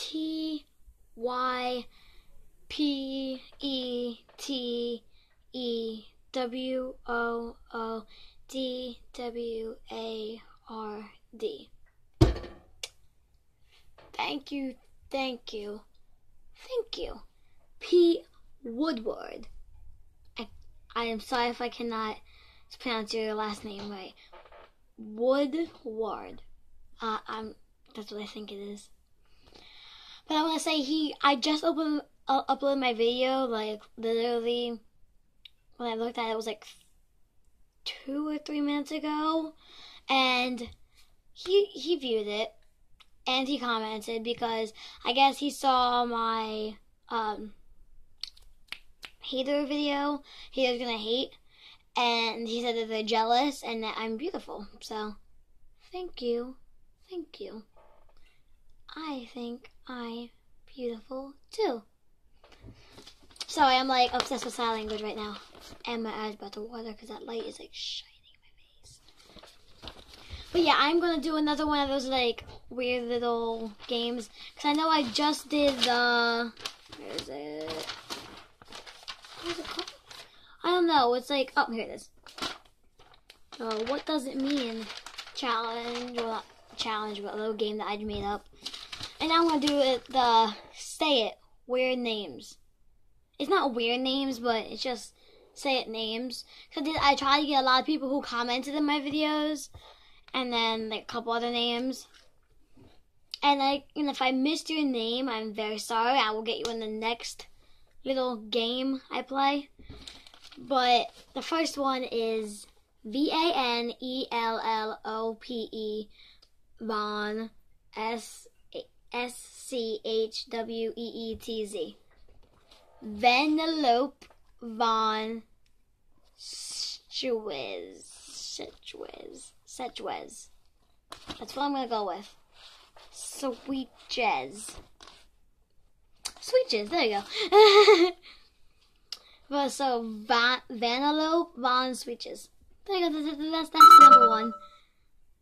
T Y P E T E W O O D W A R D. Thank you, thank you, thank you. P. Woodward. I, I am sorry if I cannot pronounce your last name right. Woodward. Uh, I'm. That's what I think it is. But I want to say he. I just opened uh, uploaded my video like literally when I looked at it, it was like two or three minutes ago, and he he viewed it and he commented because I guess he saw my um hater video. He was gonna hate, and he said that they're jealous and that I'm beautiful. So, thank you, thank you. I think I'm beautiful too. Sorry, I'm like obsessed with sign language right now, and my eyes about to water because that light is like shining in my face. But yeah, I'm gonna do another one of those like weird little games because I know I just did the. Where is it? What is it called? I don't know. It's like oh here it is. So what does it mean? Challenge, well challenge, but a little game that I made up. And I'm gonna do it the say it weird names. It's not weird names, but it's just say it names. Cause I try to get a lot of people who commented in my videos, and then like a couple other names. And like, and if I missed your name, I'm very sorry. I will get you in the next little game I play. But the first one is V A N E L L O P E Von S S C H W E E T Z. Vanellope Von Setchwez. Setchwez. Setchwez. That's what I'm gonna go with. Sweet jazz. Sweet jazz, there you go. but so, Va- Vanellope Von Sweetches. There you go, that's, that's number one.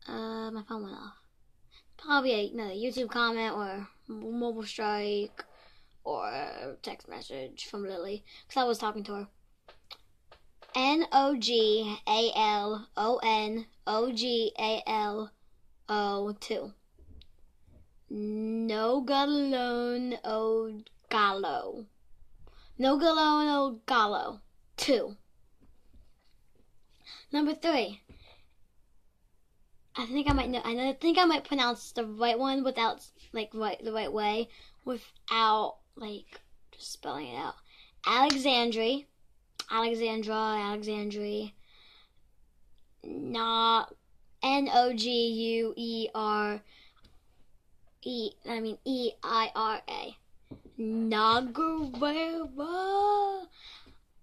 Uh, my phone went off. Probably another YouTube comment or mobile strike or text message from Lily because I was talking to her. N O G A L O N O G A L O 2. No O Gallo. No Galone O Gallo 2. Number 3. I think I might know. I think I might pronounce the right one without like right the right way without like just spelling it out. Alexandri, Alexandra, Alexandri. Not N O G U E R E. I mean E I R A. Nagareva.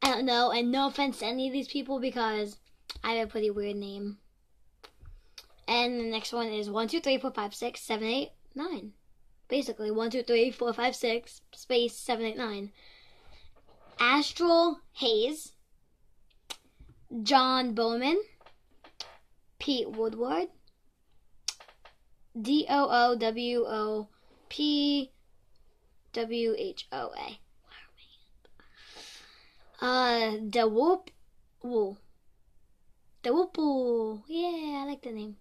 I don't know, and no offense to any of these people because I have a pretty weird name. And the next one is one, two, three, four, five, six, seven, eight, nine. Basically, one, two, three, four, five, six, space, seven, eight, nine. Astral Hayes. John Bowman. Pete Woodward. D O O W O P W H O A. Uh, the whoop, woo. The whoopoo. Yeah, I like the name.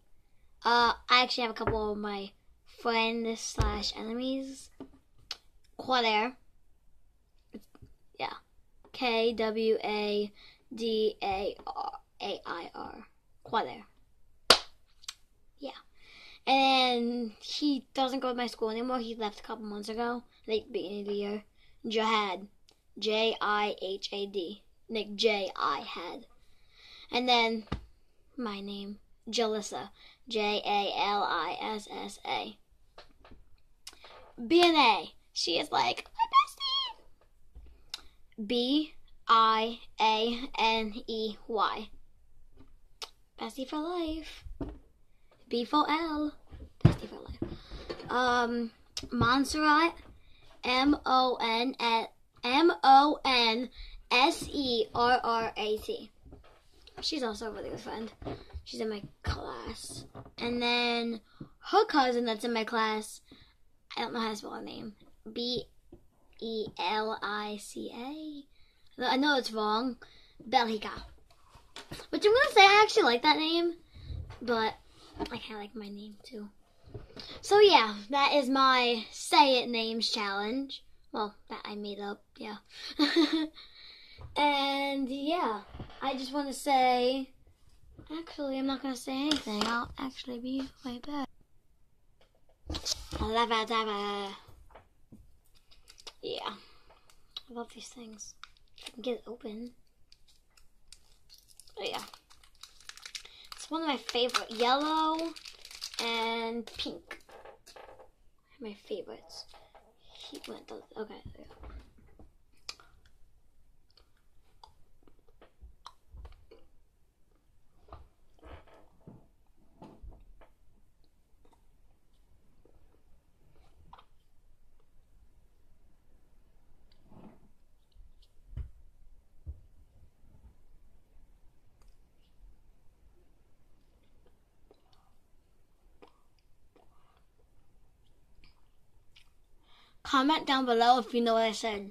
Uh, I actually have a couple of my friends slash enemies. Quadair. Yeah. K W A D A R A I R. Quadair. Yeah. And he doesn't go to my school anymore. He left a couple months ago, like beginning of the year. Jihad. J I H A D. Nick J I had. And then my name, Jalissa. J A L I S S A. B N A. She is like my bestie. B I A N E Y. Bestie for life. B for L. Bestie for life. Um, Montserrat. M O N M O N S E R R A T. She's also a really good friend. She's in my class. And then her cousin that's in my class, I don't know how to spell her name. B E L I C A. I know it's wrong. Belgica. Which I'm gonna say I actually like that name, but I kind of like my name too. So yeah, that is my say it names challenge. Well, that I made up, yeah. and yeah, I just want to say. Actually, I'm not gonna say anything. I'll actually be right back. Yeah. I love these things. I can get it open. Oh yeah. It's one of my favorite. Yellow and pink. My favorites. He went those. Okay. Comment down below if you know what I said.